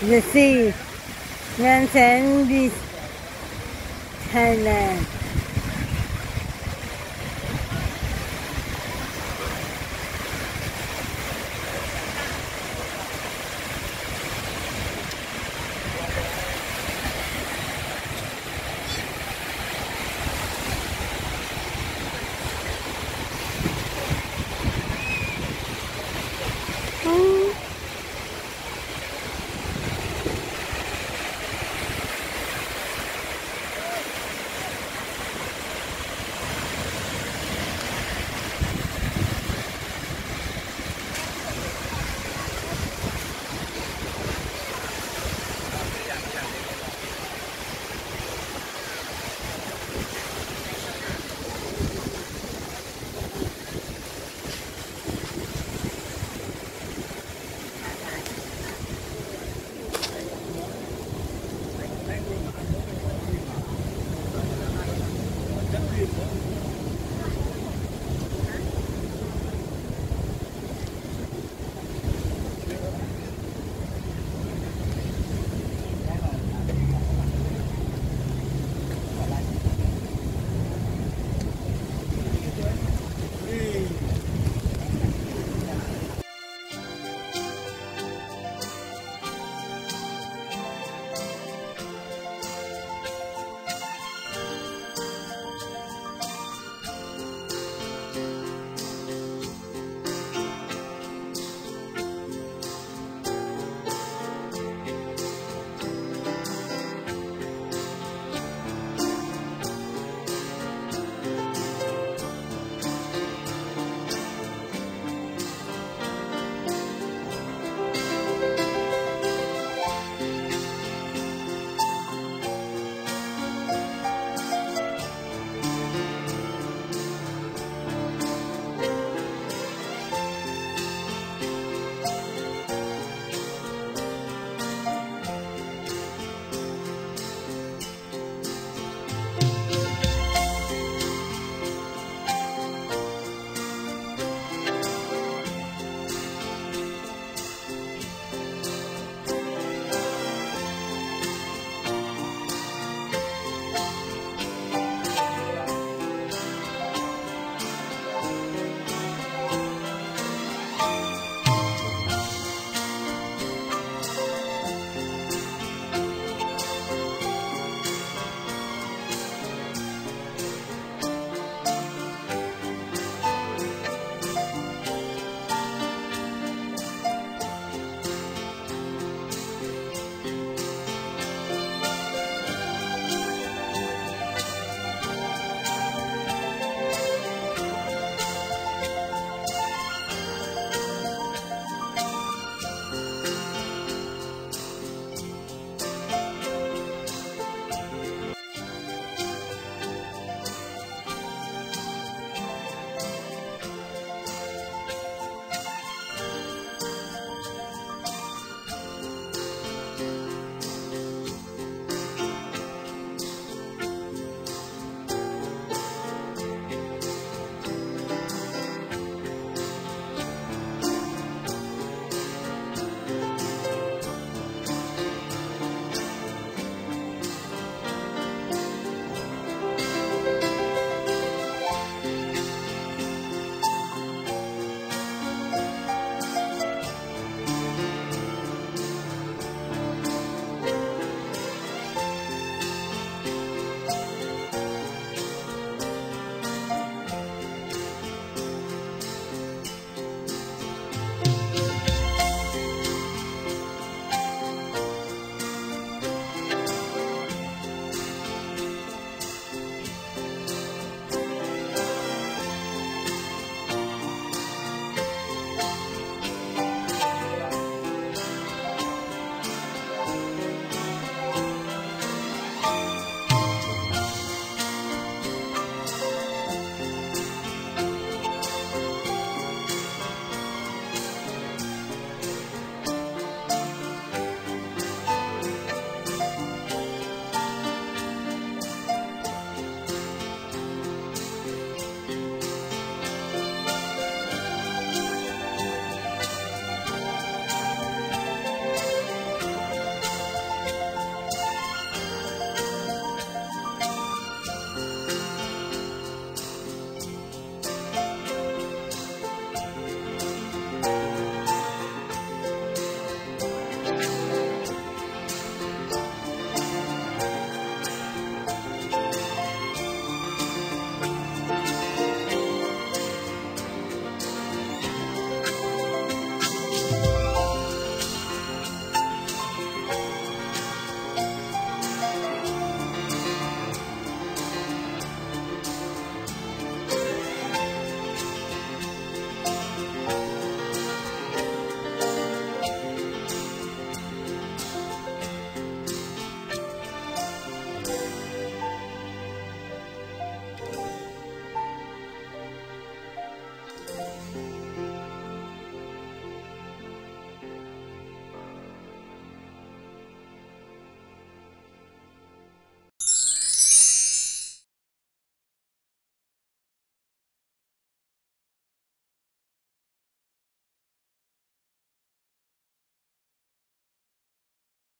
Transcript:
The sea, Vientiane Beach, Thailand.